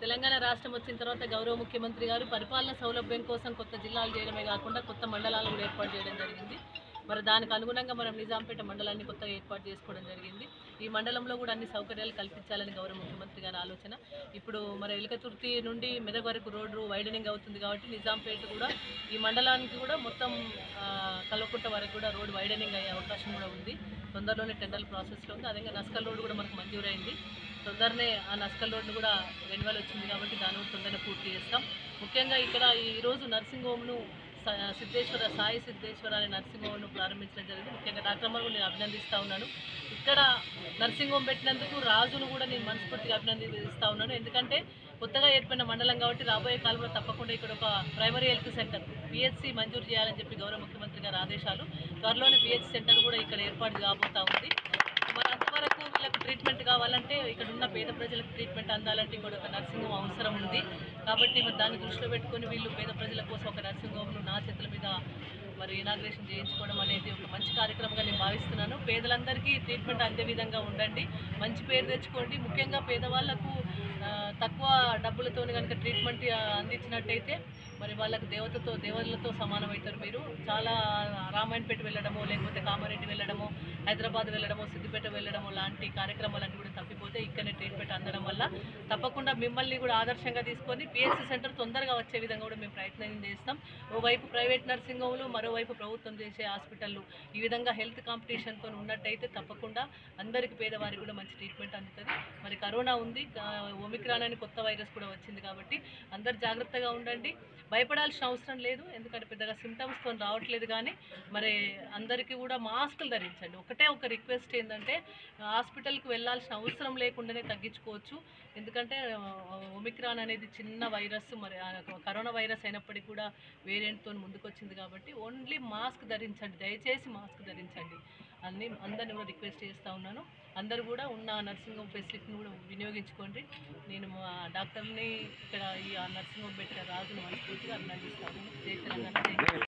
తెలంగాణ రాష్ట్రం వచ్చిన తర్వాత గౌరవ ముఖ్యమంత్రి గారు పరిపాలన సౌలభ్యం కోసం కొత్త జిల్లాలు చేయడమే కాకుండా కొత్త మండలాలు కూడా ఏర్పాటు చేయడం జరిగింది. మరి దానికి అనుగుణంగా మనం నిజాంపేట మండలాన్ని కొత్తగా ఏర్పాటు చేసుకోవడం జరిగింది. ఈ మండలంలో కూడా అన్ని సౌకర్యాలు కల్పించాలని గౌరవ ముఖ్యమంత్రి గారి ఆలోచన. ఇప్పుడు మరి ఎలుకతుర్తి నుండి మెదక్ వరకు రోడ్డు వైడనింగ్ అవుతుంది కాబట్టి నిజాంపేట కూడా ఈ మండలానికి కూడా మొత్తం ఆ, కల్వకుంట వరకు కూడా రోడ్ వైడనింగ్ అయ్యే అవకాశం కూడా ఉంది. తొందరలోనే టెండర్ ప్రాసెస్లో ఉంది. అదేవిధంగా నస్కల్ రోడ్ కూడా మనకు మంజూరైంది. తొందరనే ఆ నస్కల్ రోడ్డు కూడా రెన్యువల్ వచ్చింది కాబట్టి దాన్ని కూడా తొందరగా పూర్తి చేస్తాం. ముఖ్యంగా ఇక్కడ ఈరోజు నర్సింగ్ హోమ్ను స- సిద్ధేశ్వర సాయి సిద్ధేశ్వర అనే నర్సింగ్ హోమ్ను ప్రారంభించడం జరిగింది. ముఖ్యంగా డాక్టర్ అమ్మను నేను అభినందిస్తూ ఉన్నాను. ఇక్కడ నర్సింగ్ హోమ్ పెట్టినందుకు రాజును కూడా నేను మనస్ఫూర్తిగా అభినందిస్తూ ఉన్నాను. ఎందుకంటే కొత్తగా ఏర్పడిన మండలం కాబట్టి రాబోయే కాలంలో తప్పకుండా ఇక్కడ ఒక ప్రైమరీ హెల్త్ సెంటర్ పిహెచ్సి మంజూరు చేయాలని చెప్పి గౌరవ ముఖ్యమంత్రి గారి ఆదేశాలు. త్వరలోనే పిహెచ్ సెంటర్ కూడా ఇక్కడ ఏర్పాటు కాబోతూ ఉంది. అంతవరకు ట్రీట్మెంట్ కావాలంటే ఇక్కడ ఉన్న పేద ప్రజలకు ట్రీట్మెంట్ అందాలంటే కూడా ఒక నర్సింగ్ హోమ్ అవసరం ఉంది. కాబట్టి మరి దాన్ని దృష్టిలో పెట్టుకొని వీళ్ళు పేద ప్రజల కోసం ఒక నర్సింగ్ హోమ్ను నా చేతుల మీద మరి ఇనాగ్రేషన్ చేయించుకోవడం అనేది ఒక మంచి కార్యక్రమంగా నేను భావిస్తున్నాను. పేదలందరికీ ట్రీట్మెంట్ అందే విధంగా ఉండండి. మంచి పేరు తెచ్చుకోండి. ముఖ్యంగా పేదవాళ్ళకు తక్కువ డబ్బులతో కనుక ట్రీట్మెంట్ అందించినట్టయితే మరి వాళ్ళకు దేవతతో దేవతలతో సమానమవుతారు మీరు. చాలా రామాయణపేట వెళ్ళడమో లేకపోతే కామారెడ్డి హైదరాబాద్ వెళ్ళడము సిద్దిపేట వెళ్ళడము లాంటి కార్యక్రమాలన్నీ కూడా తప్పిపోతే ఇక్కడనే ట్రీట్మెంట్ అందడం వల్ల తప్పకుండా మిమ్మల్ని కూడా ఆదర్శంగా తీసుకొని పిహెచ్సి సెంటర్ తొందరగా వచ్చే విధంగా కూడా మేము ప్రయత్నం చేస్తాం. ఓవైపు ప్రైవేట్ నర్సింగ్ హోమ్లు మరోవైపు ప్రభుత్వం చేసే హాస్పిటళ్ళు ఈ విధంగా హెల్త్ కాంపిటీషన్తో ఉన్నట్టయితే తప్పకుండా అందరికి పేదవారికి కూడా మంచి ట్రీట్మెంట్ అందుతుంది. మరి కరోనా ఉంది ఒమిక్రాన్ అని కొత్త వైరస్ కూడా వచ్చింది కాబట్టి అందరు జాగ్రత్తగా ఉండండి. భయపడాల్సిన అవసరం లేదు ఎందుకంటే పెద్దగా సిమ్టమ్స్తో రావట్లేదు కానీ మరి అందరికీ కూడా మాస్కులు ధరించండి. ఒకటి ఒక రిక్వెస్ట్ ఏంటంటే హాస్పిటల్కి వెళ్ళాల్సిన అవసరం లేకుండానే తగ్గించుకోవచ్చు. ఎందుకంటే ఒమిక్రాన్ అనేది చిన్న వైరస్ మరి కరోనా వైరస్ అయినప్పటికీ కూడా వేరియంట్తో ముందుకొచ్చింది కాబట్టి ఓన్లీ మాస్క్ ధరించండి. దయచేసి మాస్క్ ధరించండి. అన్ని అందరిని కూడా రిక్వెస్ట్ చేస్తూ ఉన్నాను. అందరూ కూడా ఉన్న నర్సింగ్ హోమ్ ఫెసిలిటీని కూడా వినియోగించుకోండి. నేను మా డాక్టర్ని ఇక్కడ ఈ ఆ నర్సింగ్ హోమ్ పెట్టిన రాజును మనస్ఫూర్తిగా అభినందిస్తాను. జై తెలంగాణ